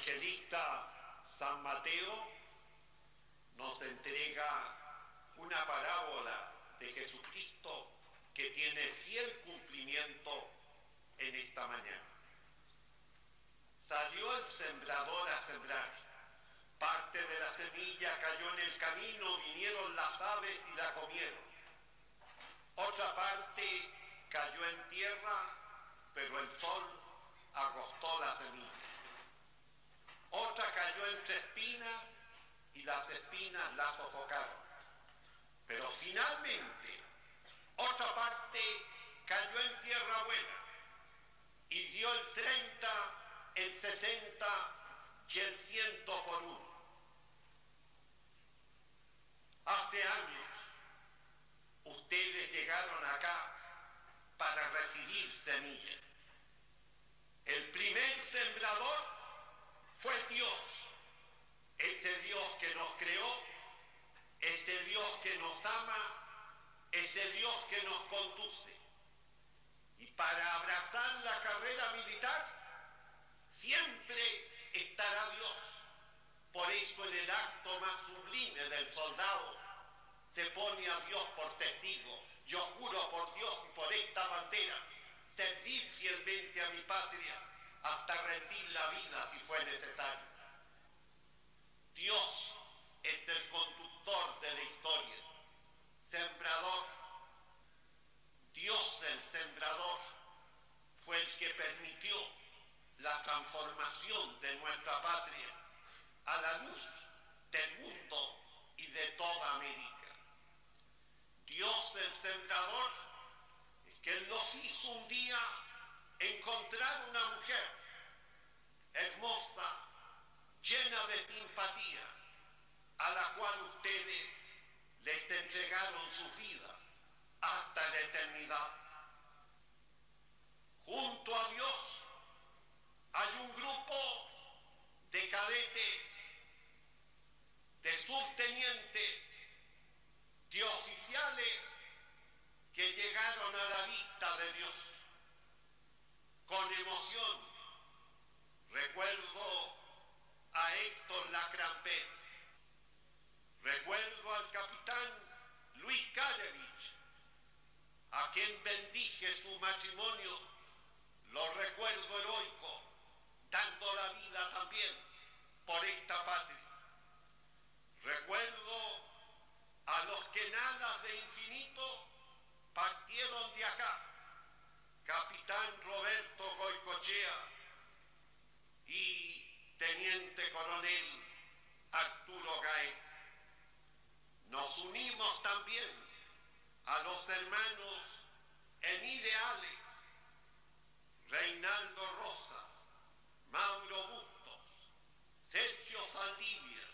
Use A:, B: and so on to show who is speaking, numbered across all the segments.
A: evangelista San Mateo nos entrega una parábola de Jesucristo que tiene fiel cumplimiento en esta mañana. Salió el sembrador a sembrar. Parte de la semilla cayó en el camino, vinieron las aves y la comieron. Otra parte cayó en tierra, pero el sol agostó la semilla. Otra cayó entre espinas y las espinas la sofocaron. Pero finalmente, otra parte cayó en tierra buena y dio el 30, el 60 y el 100 por uno. Hace años ustedes llegaron acá para recibir semillas. El primer sembrador fue Dios, este Dios que nos creó, este Dios que nos ama, este Dios que nos conduce. Y para abrazar la carrera militar, siempre estará Dios. Por eso en el acto más sublime del soldado se pone a Dios por testigo. Yo juro por Dios y por esta bandera servir fielmente a mi patria hasta rendir la vida si fue necesario. Dios es el conductor de la historia, sembrador. Dios el sembrador fue el que permitió la transformación de nuestra patria a la luz del mundo y de toda América. Dios el sembrador que nos hizo un día encontrar una mujer hermosa, llena de simpatía, a la cual ustedes les entregaron su vida hasta la eternidad. Junto a Dios hay un grupo de cadetes, de subtenientes, de oficiales que llegaron a la vista de Dios con emoción. Recuerdo a Héctor Lacrampet, recuerdo al capitán Luis Karevich, a quien bendije su matrimonio, lo recuerdo heroico, dando la vida también por esta patria. Recuerdo a los que en alas de infinito partieron de acá, capitán Roberto Goicochea y teniente coronel Arturo Gaet. Nos unimos también a los hermanos en ideales, Reinaldo Rosas, Mauro Bustos, Sergio Saldivia,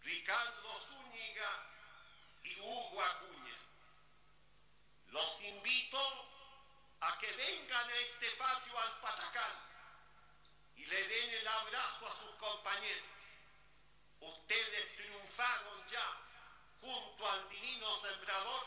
A: Ricardo Zúñiga y Hugo Acuña. Los invito a que vengan a este patio al Patacal y le den el abrazo a sus compañeros. Ustedes triunfaron ya junto al divino sembrador,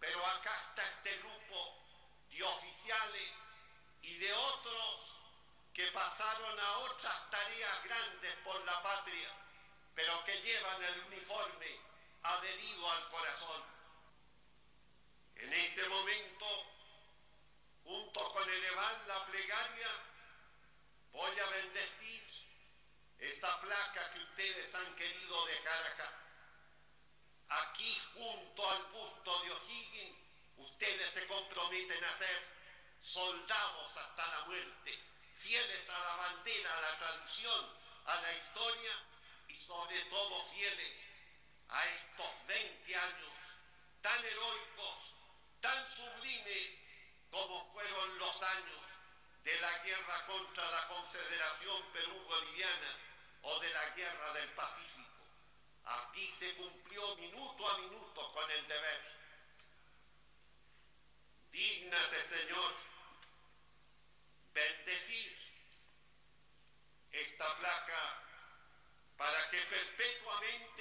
A: pero acá está este grupo de oficiales y de otros que pasaron a otras tareas grandes por la patria, pero que llevan el uniforme adherido al corazón. En este momento, junto con elevar la plegaria, voy a bendecir esta placa que ustedes han querido dejar acá. Aquí, junto al busto de O'Higgins, ustedes se comprometen a ser soldados hasta la muerte, fieles a la bandera, a la tradición, a la historia y sobre todo fieles a estos 20 años tan heroicos, tan sublimes como fueron los años de la guerra contra la Confederación Perú-Boliviana o de la guerra del Pacífico. Aquí se cumplió minuto a minuto con el deber. Dígnate, Señor, bendecir esta placa para que perpetuamente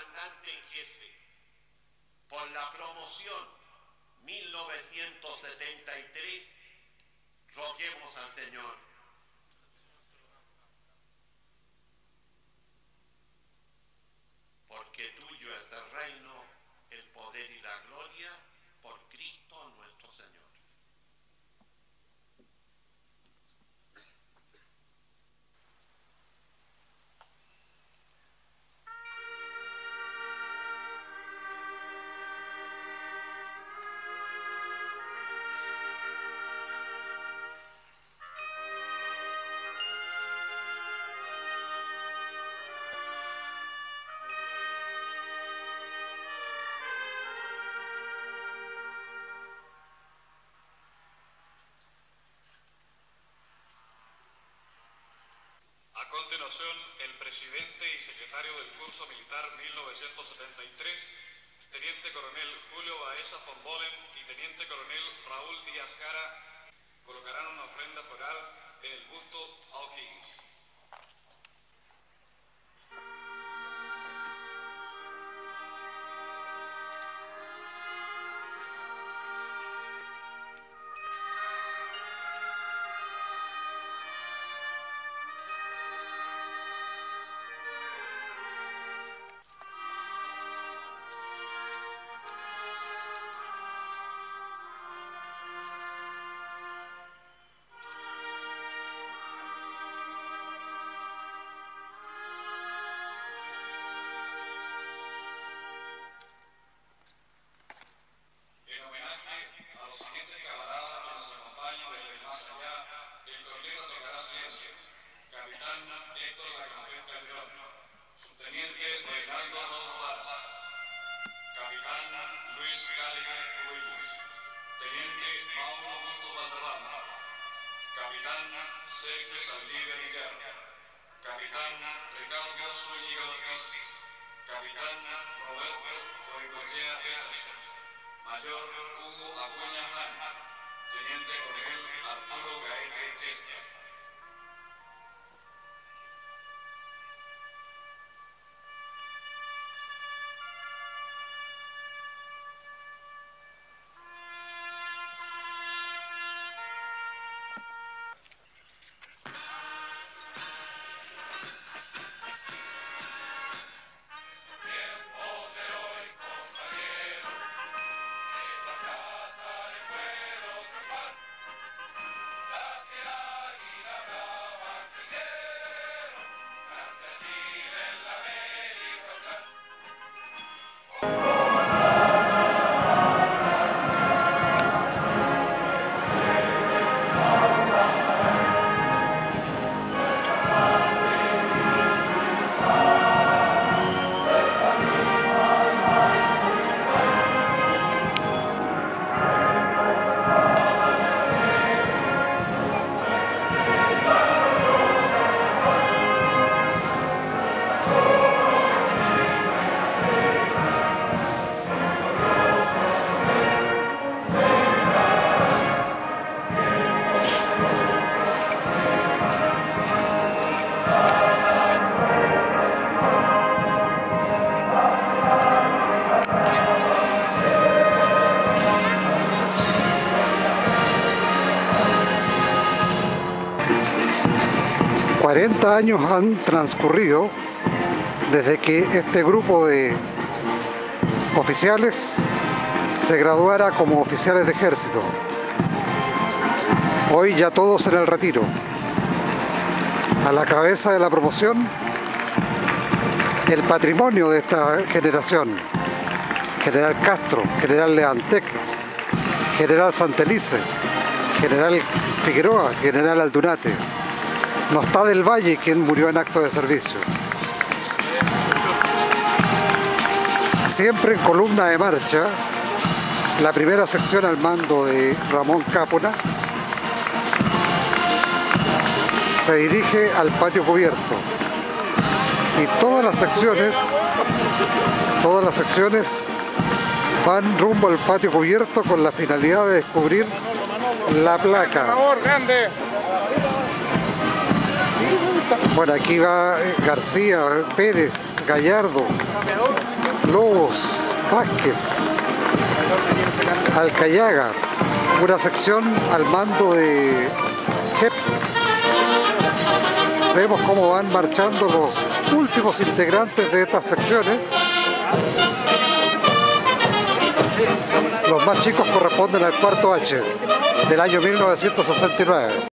A: comandante en jefe por la promoción 1973, roguemos al Señor.
B: A continuación, el presidente y secretario del curso militar 1973, teniente coronel Julio Baeza von Bolen y teniente coronel Raúl Díaz Cara, colocarán una ofrenda floral en el busto O'Higgins. Teniente Mauro Augusto Valderrama, Capitán Sergio Saldivia Miguel, Capitán Ricardo Zúñiga Ortiz, Capitán Roberto Goicoechea Peterson, Mayor
C: 40 años han transcurrido desde que este grupo de oficiales se graduara como oficiales de ejército. Hoy ya todos en el retiro. A la cabeza de la promoción, el patrimonio de esta generación, General Castro, General Leantec, General Santelice, General Figueroa, General Aldunate. No está del Valle quien murió en acto de servicio. Siempre en columna de marcha, la primera sección al mando de Ramón Cápona se dirige al patio cubierto y todas las secciones todas las secciones van rumbo al patio cubierto con la finalidad de descubrir la placa. Bueno, aquí va García, Pérez, Gallardo, Lobos, Vázquez, Alcayaga, una sección al mando de JEP. Vemos cómo van marchando los últimos integrantes de estas secciones. Los más chicos corresponden al cuarto H del año 1969.